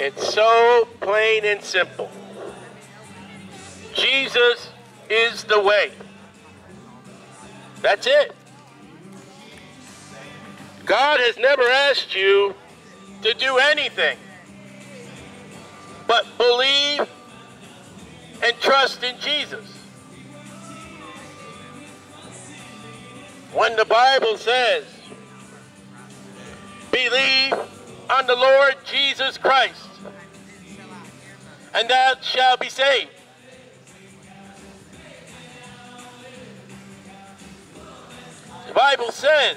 It's so plain and simple. Jesus is the way. That's it. God has never asked you to do anything but believe and trust in Jesus. When the Bible says, believe on the Lord Jesus Christ, and thou shalt be saved. The Bible says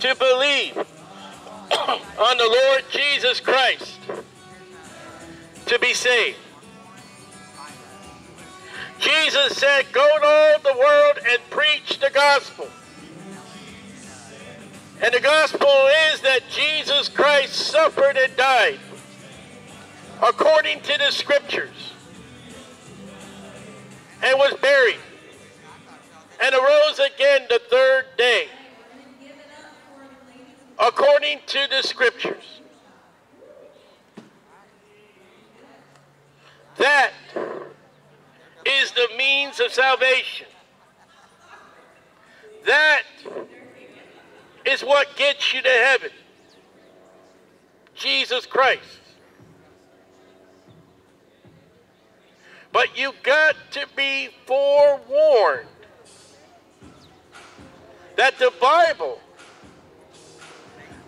to believe on the Lord Jesus Christ to be saved. Jesus said, Go to all the world and preach the gospel. And the gospel is that Jesus Christ suffered and died according to the scriptures and was buried and arose again the third day according to the scriptures. That is the means of salvation. That is what gets you to heaven. Jesus Christ. But you got to be forewarned that the Bible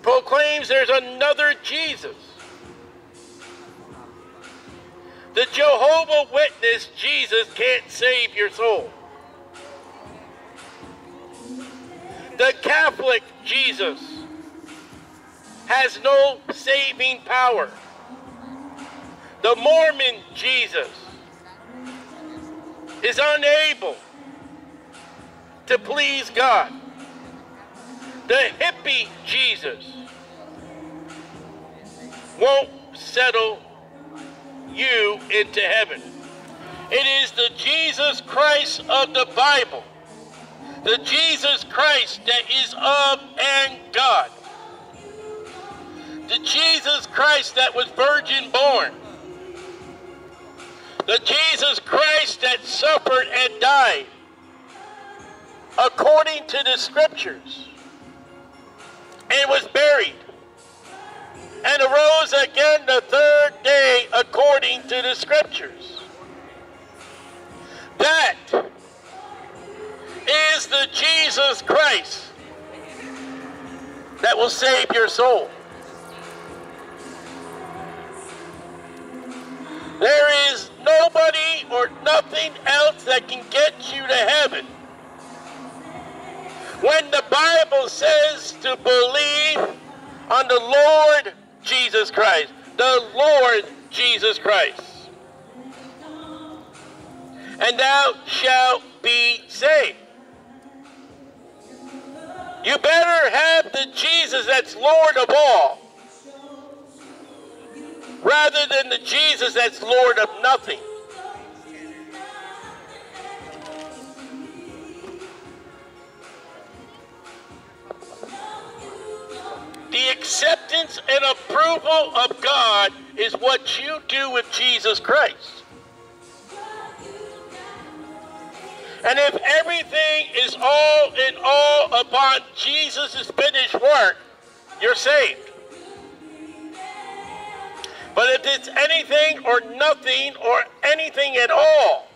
proclaims there's another Jesus. The Jehovah Witness Jesus can't save your soul. The Catholic Jesus has no saving power. The Mormon Jesus is unable to please God. The hippie Jesus won't settle you into heaven. It is the Jesus Christ of the Bible, the Jesus Christ that is of and God, the Jesus Christ that was virgin born, the Jesus Christ that suffered and died according to the scriptures and was buried and arose again the third day according to the scriptures. Jesus Christ that will save your soul. There is nobody or nothing else that can get you to heaven. When the Bible says to believe on the Lord Jesus Christ, the Lord Jesus Christ, and thou shalt be saved. You better have the Jesus that's Lord of all rather than the Jesus that's Lord of nothing. The acceptance and approval of God is what you do with Jesus Christ. And if everything is all in all upon Jesus' finished work, you're saved. But if it's anything or nothing or anything at all,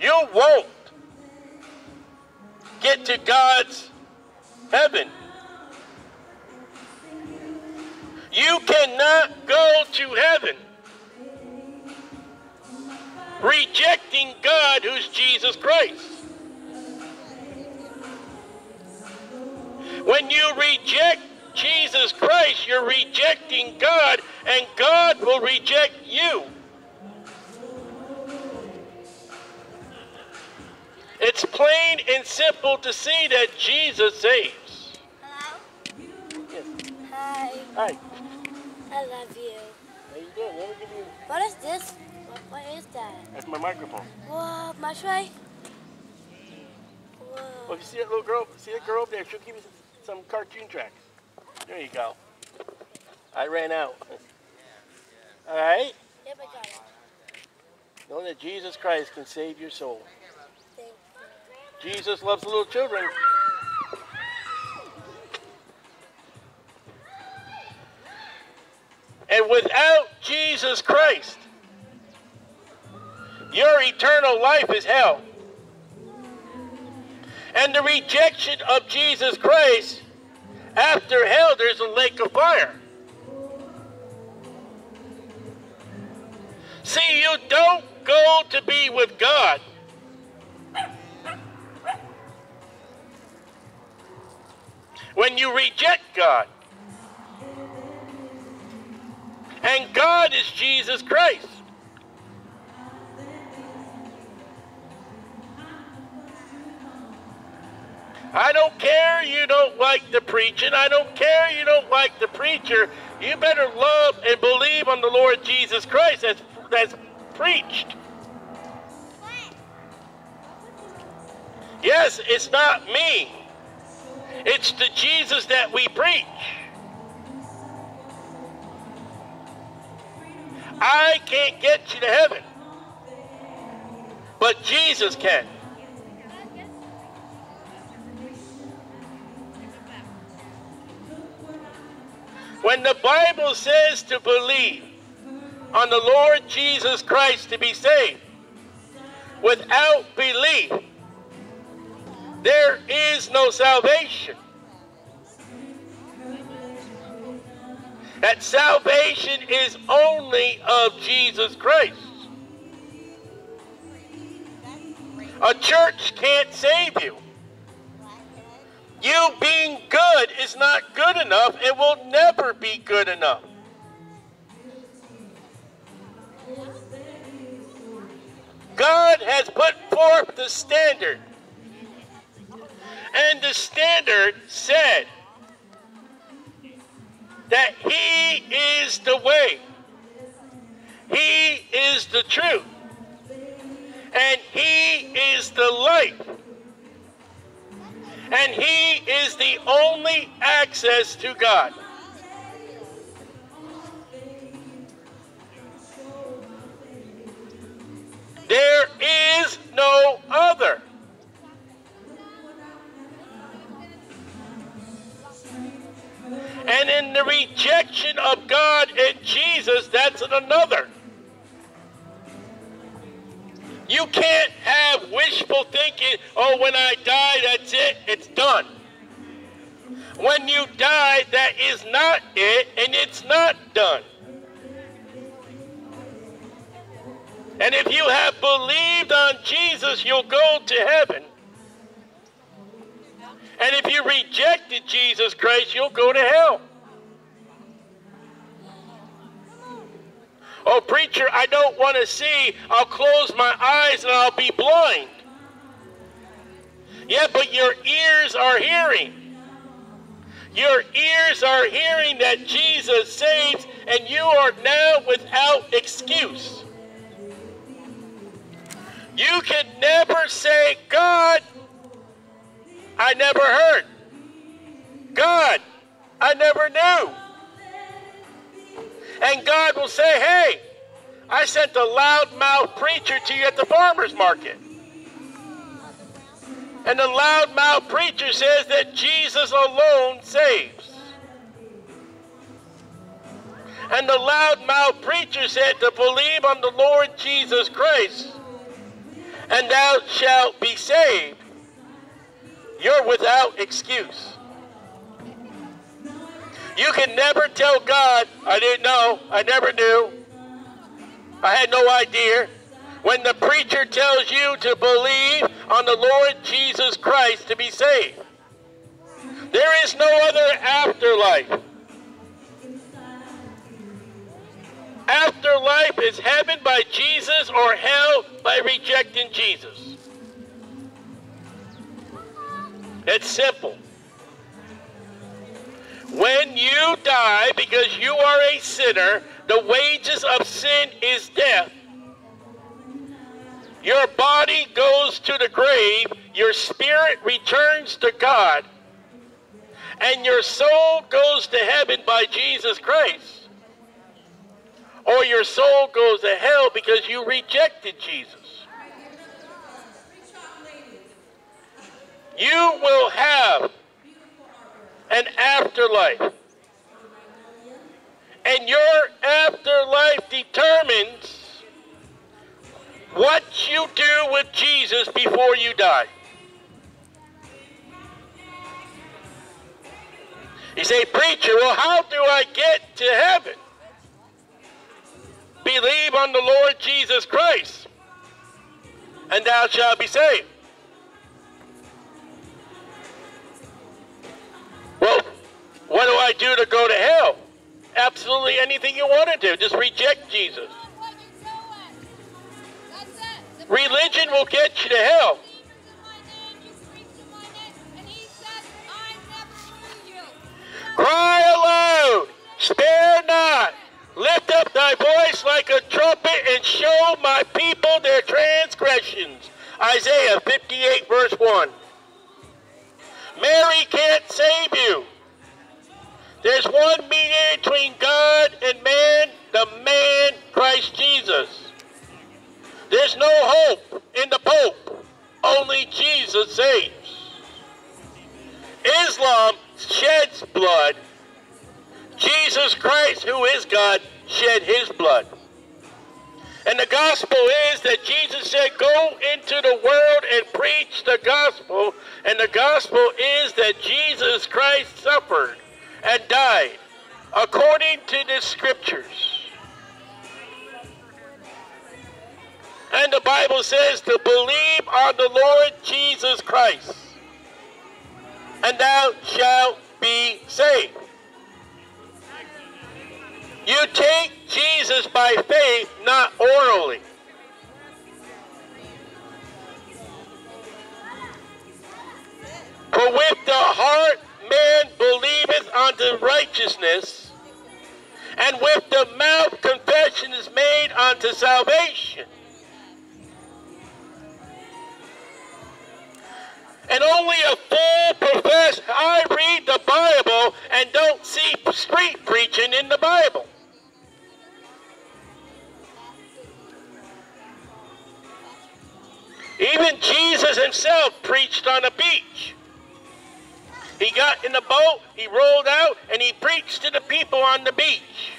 you won't get to God's heaven. You cannot go to heaven rejecting God who's Jesus Christ. When you reject Jesus Christ, you're rejecting God, and God will reject you. It's plain and simple to see that Jesus saves. Hello? Yes. Hi. Hi. I love you. How you doing? Let me give you. What is this? What, is that? That's my microphone. Whoa, my tray? Well, Whoa. if you see that little girl, see that girl up there, she'll give you some, some cartoon tracks. There you go. I ran out. All right? Yep, I got it. Know that Jesus Christ can save your soul. Jesus loves little children. And without Jesus Christ, your eternal life is hell. And the rejection of Jesus Christ, after hell, there's a lake of fire. See, you don't go to be with God when you reject God. And God is Jesus Christ. I don't care you don't like the preaching. I don't care you don't like the preacher. You better love and believe on the Lord Jesus Christ that's, that's preached. Yes, it's not me. It's the Jesus that we preach. I can't get you to heaven. But Jesus can. When the Bible says to believe on the Lord Jesus Christ to be saved, without belief, there is no salvation. That salvation is only of Jesus Christ. A church can't save you. You being good is not good enough. It will never be good enough. God has put forth the standard. And the standard said that He is the way, He is the truth, and He is the life. And He is the only access to God. There is no other. And in the rejection of God and Jesus, that's another. You can't wishful thinking, oh, when I die, that's it, it's done. When you die, that is not it, and it's not done. And if you have believed on Jesus, you'll go to heaven. And if you rejected Jesus Christ, you'll go to hell. Oh, preacher, I don't want to see. I'll close my eyes and I'll be blind. Yeah, but your ears are hearing. Your ears are hearing that Jesus saves, and you are now without excuse. You can never say, God, I never heard. God, I never knew. And God will say, hey, I sent a loudmouth preacher to you at the farmer's market. And the loudmouth preacher says that Jesus alone saves. And the loudmouth preacher said to believe on the Lord Jesus Christ, and thou shalt be saved. You're without excuse. You can never tell God, I didn't know, I never knew, I had no idea. When the preacher tells you to believe on the Lord Jesus Christ to be saved, there is no other afterlife. Afterlife is heaven by Jesus or hell by rejecting Jesus. It's simple. When you die because you are a sinner, the wages of sin is death. Your body goes to the grave, your spirit returns to God, and your soul goes to heaven by Jesus Christ, or your soul goes to hell because you rejected Jesus. You will have an afterlife. And your afterlife determines what you do with Jesus before you die. You say, Preacher, well, how do I get to heaven? Believe on the Lord Jesus Christ, and thou shalt be saved. Well, what do I do to go to hell? Absolutely anything you want to do. Just reject Jesus. Religion will get you to hell. Cry aloud, spare not. Lift up thy voice like a trumpet and show my people their transgressions. Isaiah 58, verse 1. Mary can't save you. There's one mediator between God and man, the man Christ Jesus. There's no hope in the Pope. Only Jesus saves. Islam sheds blood. Jesus Christ, who is God, shed his blood. And the gospel is that Jesus said, Go into the world and preach the gospel. And the gospel is that Jesus Christ suffered and died according to the scriptures. And the Bible says to believe on the Lord Jesus Christ, and thou shalt be saved. You take Jesus by faith, not orally. For with the heart man believeth unto righteousness, and with the mouth confession is made unto salvation. And only a fool profess, I read the Bible and don't see street preaching in the Bible. Even Jesus himself preached on a beach. He got in the boat, he rolled out, and he preached to the people on the beach.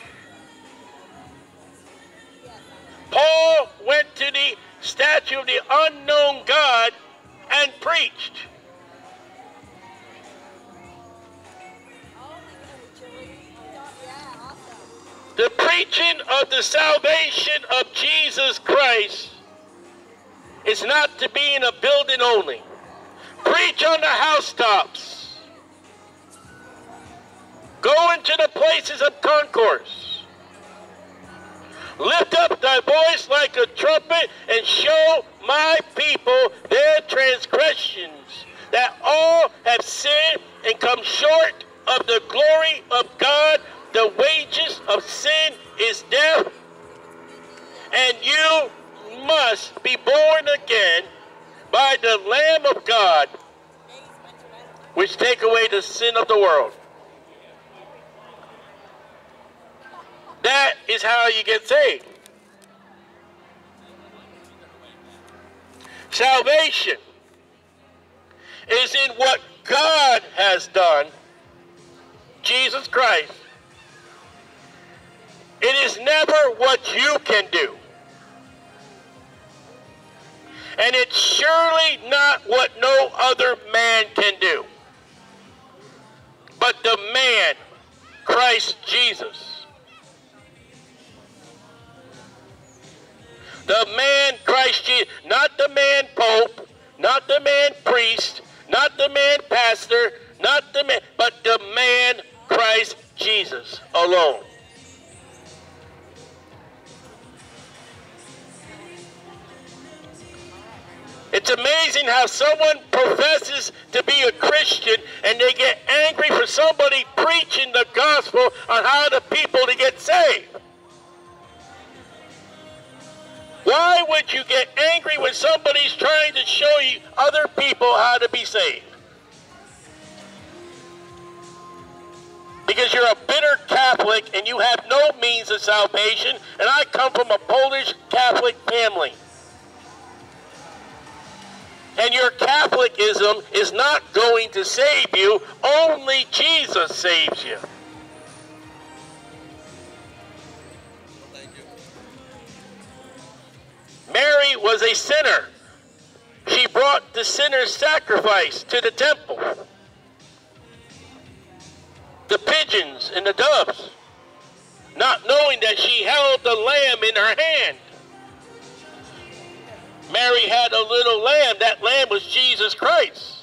Paul went to the statue of the unknown God and preached. The preaching of the salvation of Jesus Christ is not to be in a building only. Preach on the housetops. Go into the places of concourse. Lift up thy voice like a trumpet and show my people their transgressions, that all have sinned and come short of the glory of God. The wages of sin is death, and you must be born again by the Lamb of God, which take away the sin of the world. That is how you get saved. Salvation is in what God has done, Jesus Christ. It is never what you can do. And it's surely not what no other man can do. But the man, Christ Jesus. The man, Christ Jesus. Not the man, Pope. Not the man, priest. Not the man, pastor. Not the man, but the man, Christ Jesus alone. It's amazing how someone professes to be a Christian and they get angry for somebody preaching the gospel on how the people to get saved. Why would you get angry when somebody's trying to show you other people how to be saved? because you're a bitter Catholic and you have no means of salvation, and I come from a Polish Catholic family. And your Catholicism is not going to save you, only Jesus saves you. Mary was a sinner. She brought the sinner's sacrifice to the temple. The pigeons and the doves, not knowing that she held the lamb in her hand. Mary had a little lamb. That lamb was Jesus Christ.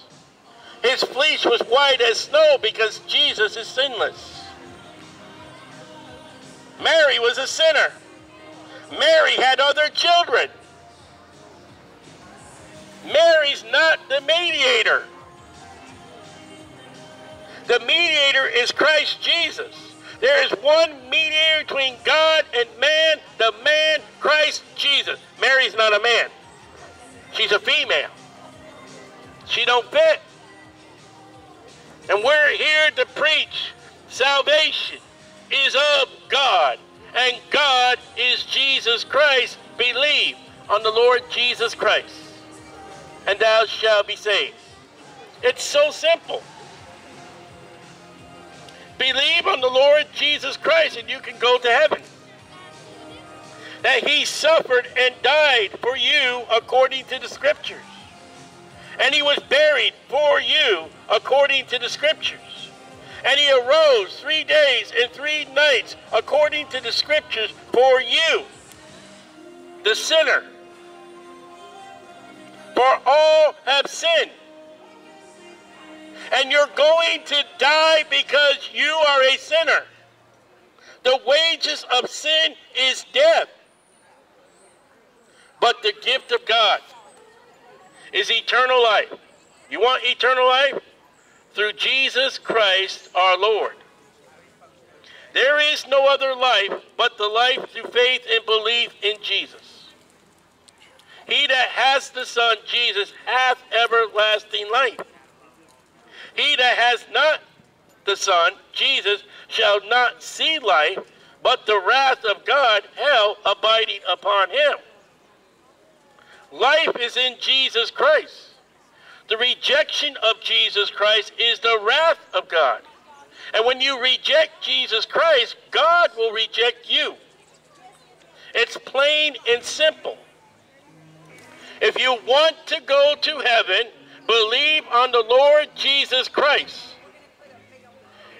His fleece was white as snow because Jesus is sinless. Mary was a sinner. Mary had other children. Mary's not the mediator. The mediator is Christ Jesus. There is one mediator between God and man, the man Christ Jesus. Mary's not a man. She's a female. She don't fit. And we're here to preach salvation is of God, and God is Jesus Christ. Believe on the Lord Jesus Christ, and thou shalt be saved. It's so simple. Believe on the Lord Jesus Christ, and you can go to heaven. That he suffered and died for you according to the scriptures. And he was buried for you according to the scriptures. And he arose three days and three nights according to the scriptures for you, the sinner. For all have sinned. And you're going to die because you are a sinner. The wages of sin is death. But the gift of God is eternal life. You want eternal life? Through Jesus Christ our Lord. There is no other life but the life through faith and belief in Jesus. He that has the Son, Jesus, hath everlasting life. He that has not the Son, Jesus, shall not see life, but the wrath of God, hell, abiding upon him. Life is in Jesus Christ. The rejection of Jesus Christ is the wrath of God. And when you reject Jesus Christ, God will reject you. It's plain and simple. If you want to go to heaven, believe on the Lord Jesus Christ.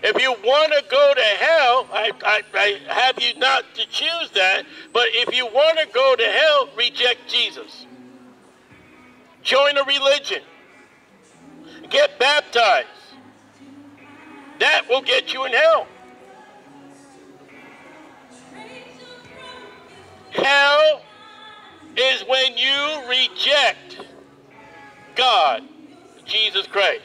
If you want to go to hell, I, I, I have you not to choose that, but if you want to go to hell, reject Jesus. Join a religion. Get baptized. That will get you in hell. Hell is when you reject God, Jesus Christ.